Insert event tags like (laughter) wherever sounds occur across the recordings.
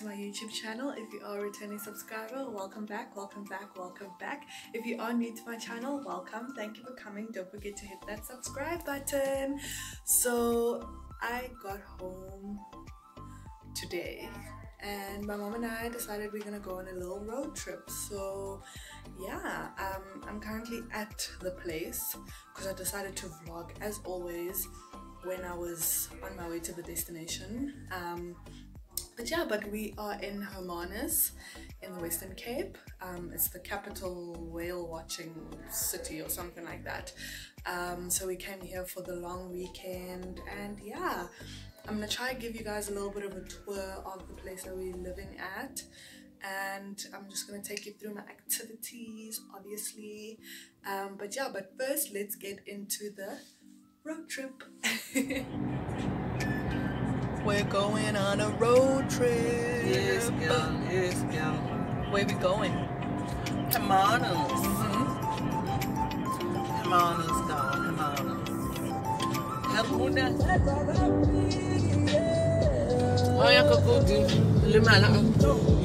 to my YouTube channel. If you are a returning subscriber, welcome back, welcome back, welcome back. If you are new to my channel, welcome. Thank you for coming. Don't forget to hit that subscribe button. So I got home today and my mom and I decided we're gonna go on a little road trip. So yeah, um, I'm currently at the place because I decided to vlog as always when I was on my way to the destination. Um, but yeah, but we are in Hermanus in the Western Cape. Um, it's the capital whale watching city or something like that. Um, so we came here for the long weekend and yeah, I'm gonna try and give you guys a little bit of a tour of the place that we're living at and I'm just gonna take you through my activities obviously um, but yeah but first let's get into the road trip (laughs) we're going on a road trip Yes, girl. Yes, girl. where we going Hermanus. Mhm. Hermanus, girl. Hermanus. Hermanus. Oh, yeah. Limala.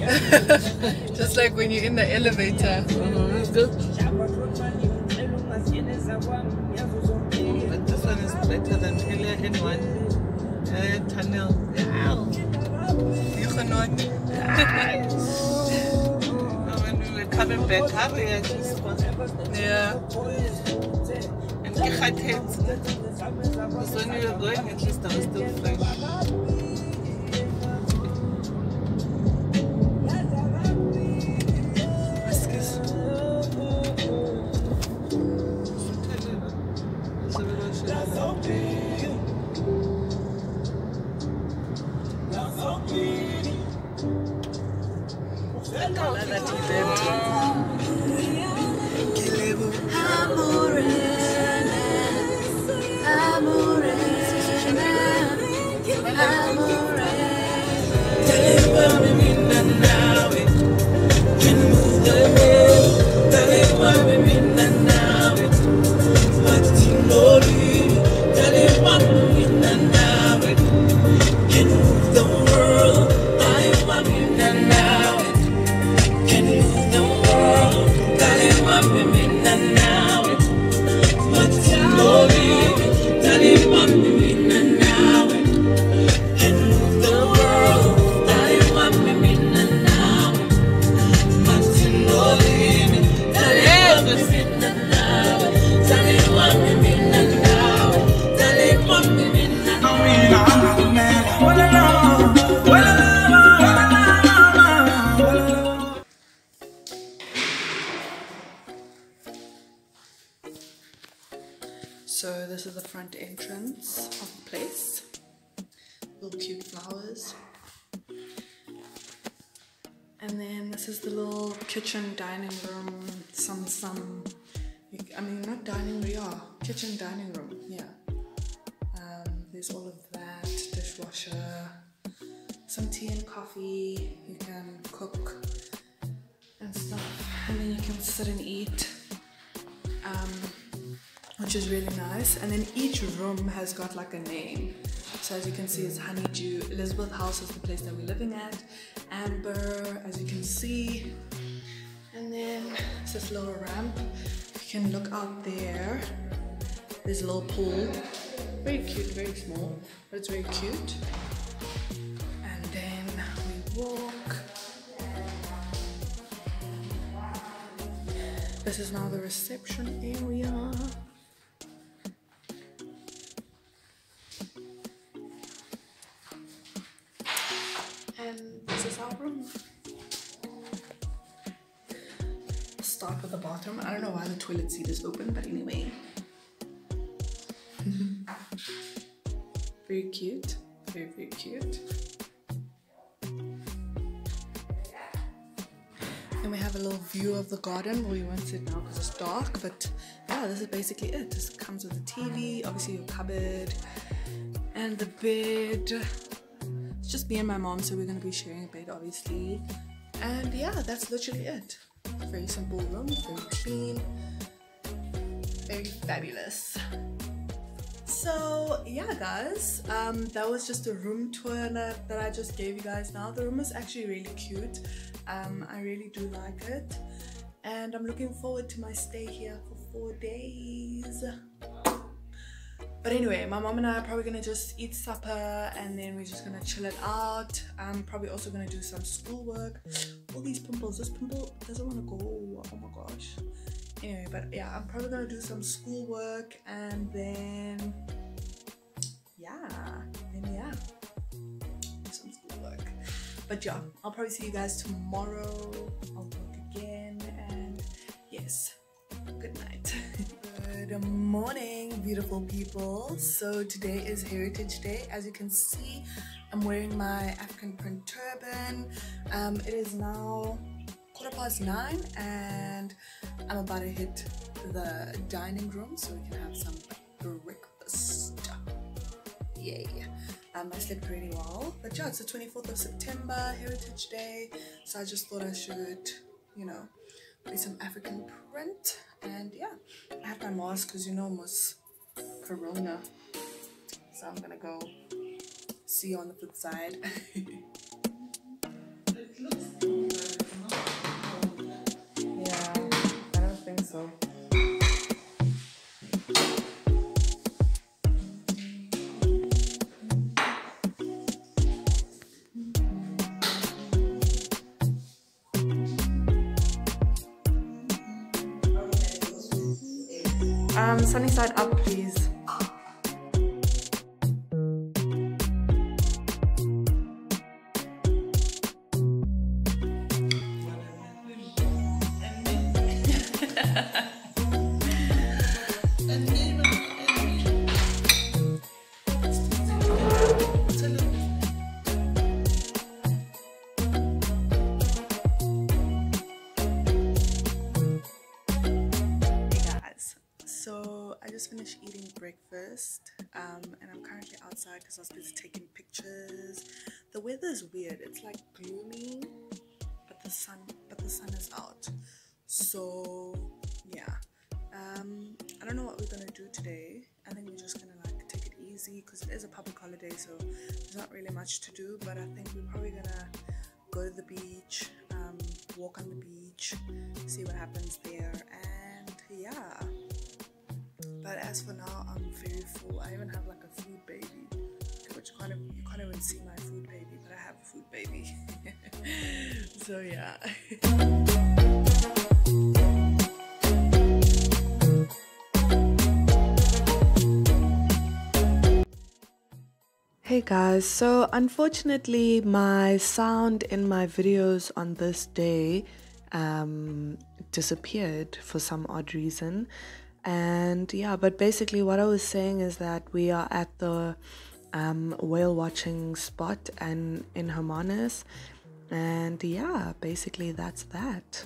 (laughs) just like when you're in the elevator Mhm, it's good. But this one is better than in one. Tunnel. Yeah. you cannot Oh, when we were coming back, how we was yeah And Kichatet. Because when we were going, at least I was still fresh. Is the little kitchen dining room. Some some I mean not dining room, yeah. Kitchen dining room, yeah. Um, there's all of that, dishwasher, some tea and coffee, you can cook and stuff. And then you can sit and eat. Um, which is really nice. And then each room has got like a name. So as you can see, it's Honeydew. Elizabeth House is the place that we're living at. Amber, as you can see. And then it's this little ramp. You can look out there. There's a little pool. Very cute, very small, but it's very cute. And then we walk. This is now the reception area. Toilet seat is open, but anyway. (laughs) very cute. Very, very cute. And we have a little view of the garden. We won't sit now because it's dark, but yeah, this is basically it. This comes with a TV, obviously your cupboard, and the bed. It's just me and my mom, so we're gonna be sharing a bed, obviously. And yeah, that's literally it. Very simple room, very clean, very fabulous. So yeah, guys, um, that was just a room tour that, that I just gave you guys. Now the room is actually really cute. Um, I really do like it, and I'm looking forward to my stay here for four days. But anyway, my mom and I are probably gonna just eat supper and then we're just gonna chill it out. I'm probably also gonna do some schoolwork. All these pimples, this pimple doesn't wanna go. Oh my gosh. Anyway, but yeah, I'm probably gonna do some schoolwork and then yeah, and yeah, do some schoolwork. But yeah, I'll probably see you guys tomorrow. I'll talk again and yes, good night. (laughs) Good morning, beautiful people. So today is Heritage Day. As you can see, I'm wearing my African print turban. Um, it is now quarter past nine and I'm about to hit the dining room so we can have some breakfast. Yay. Um, I slept really well. But yeah, it's the 24th of September, Heritage Day. So I just thought I should, you know, do some African print and yeah i have my mask because you know almost corona so i'm gonna go see you on the flip side (laughs) so Um, sunny side up, please. Um, and I'm currently outside because I was busy taking pictures. The weather is weird. It's like gloomy, but the sun but the sun is out. So yeah. Um, I don't know what we're gonna do today. I think we're just gonna like take it easy because it is a public holiday, so there's not really much to do. But I think we're probably gonna go to the beach, um, walk on the beach, see what happens there, and yeah. But as for now, I'm very full. I even have like a food baby, which kind of you can't even see my food baby, but I have a food baby. (laughs) so yeah. Hey guys, so unfortunately my sound in my videos on this day um, disappeared for some odd reason and yeah but basically what i was saying is that we are at the um, whale watching spot and in hermanus. And yeah basically that's that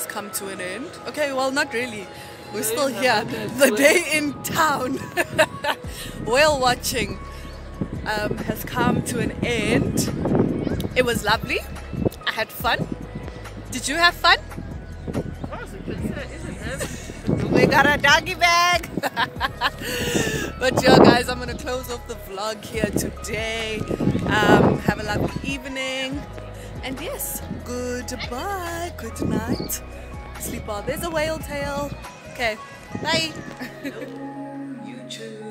Has come to an end. Okay, well, not really. We're still here. The day in town. (laughs) Whale watching um, has come to an end. It was lovely. I had fun. Did you have fun? we got a doggy bag. (laughs) but yeah, guys, I'm gonna close off the vlog here today. Um, have a lovely evening. And yes, goodbye, good night. Sleep well. There's a whale tail. Okay, bye. (laughs) YouTube.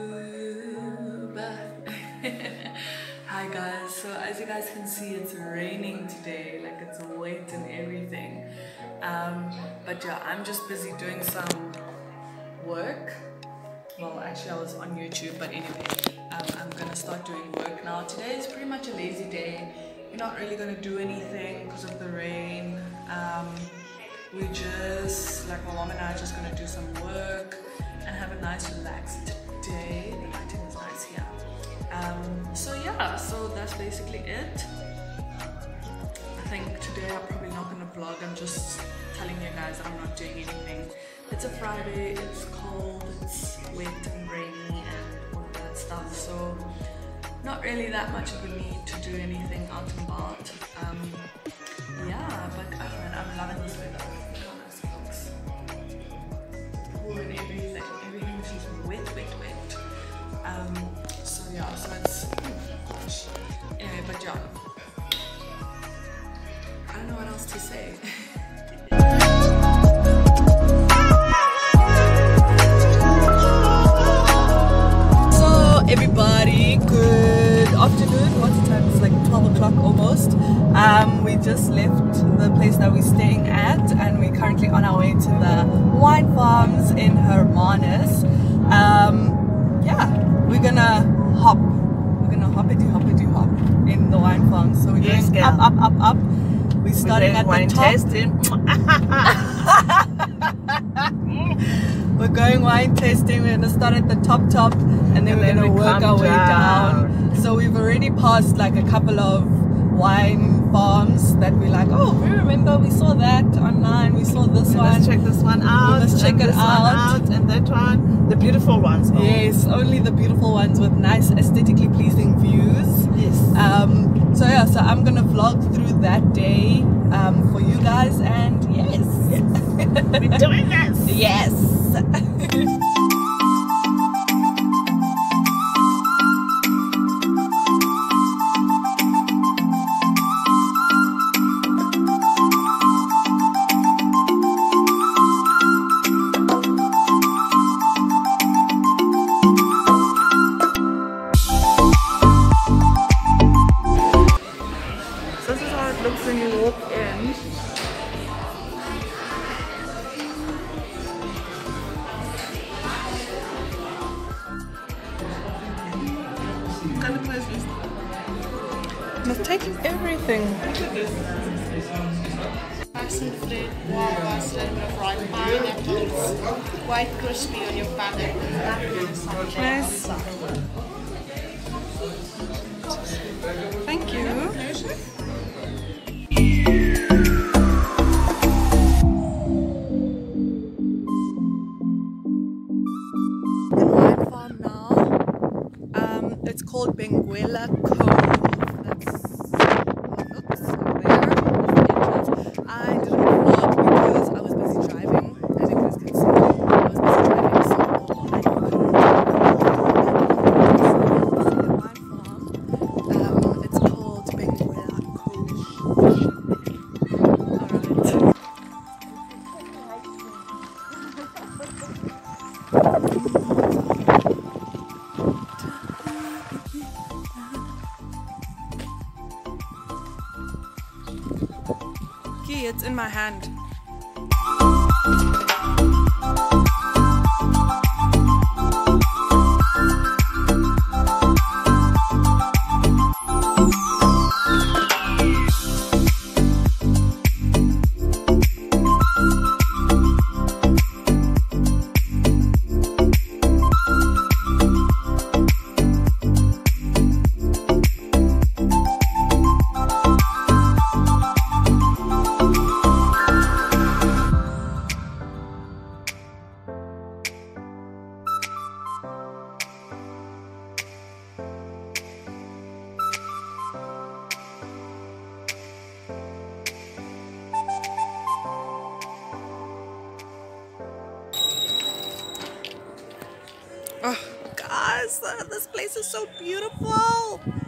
(laughs) Hi guys, so as you guys can see it's raining today, like it's wet and everything. Um, but yeah, I'm just busy doing some work. Well, actually I was on YouTube, but anyway, um, I'm gonna start doing work now. Today is pretty much a lazy day. We're not really gonna do anything because of the rain. Um, we just, like my mom and I are just gonna do some work and have a nice relaxed day. The lighting is nice here. Um, so yeah, so that's basically it. I think today I'm probably not gonna vlog. I'm just telling you guys I'm not doing anything. It's a Friday, it's cold, it's wet and rainy and all that stuff. So not really that much of a need to do anything out and about. Um, yeah, but I mean, I'm loving this weather. We're gonna hop. We're gonna hoppity hoppity hop in the wine farms. So we're Yes, going girl. up, up, up, up. We're starting at the top. tasting. (laughs) We're going wine tasting. We're gonna start at the top top, and then And we're then gonna we work our way down. down. So we've already passed like a couple of wine farms that we're like, oh, we remember we saw that online. We saw this one. Let's check this one out. Let's check and it this one out. out. And that one. The beautiful ones. Oh. Yes, only the beautiful ones with nice aesthetically pleasing views. Yes. Um, so yeah, so I'm gonna vlog through that day um, for you guys, and yes, We're doing this. (laughs) yes. (laughs) Take everything. Passion fruit, walnuts, little bit of ripe pineapples, quite crispy on your palate. Nice. Thank you. wine farm now. Um, it's called Benguela Cove. It's in my hand. This is so beautiful.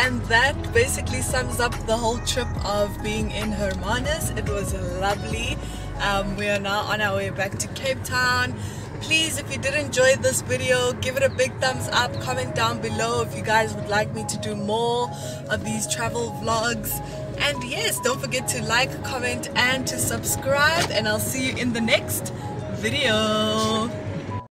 And that basically sums up the whole trip of being in Hermanus. It was lovely. Um, we are now on our way back to Cape Town. Please if you did enjoy this video give it a big thumbs up. Comment down below if you guys would like me to do more of these travel vlogs. And yes don't forget to like comment and to subscribe. And I'll see you in the next video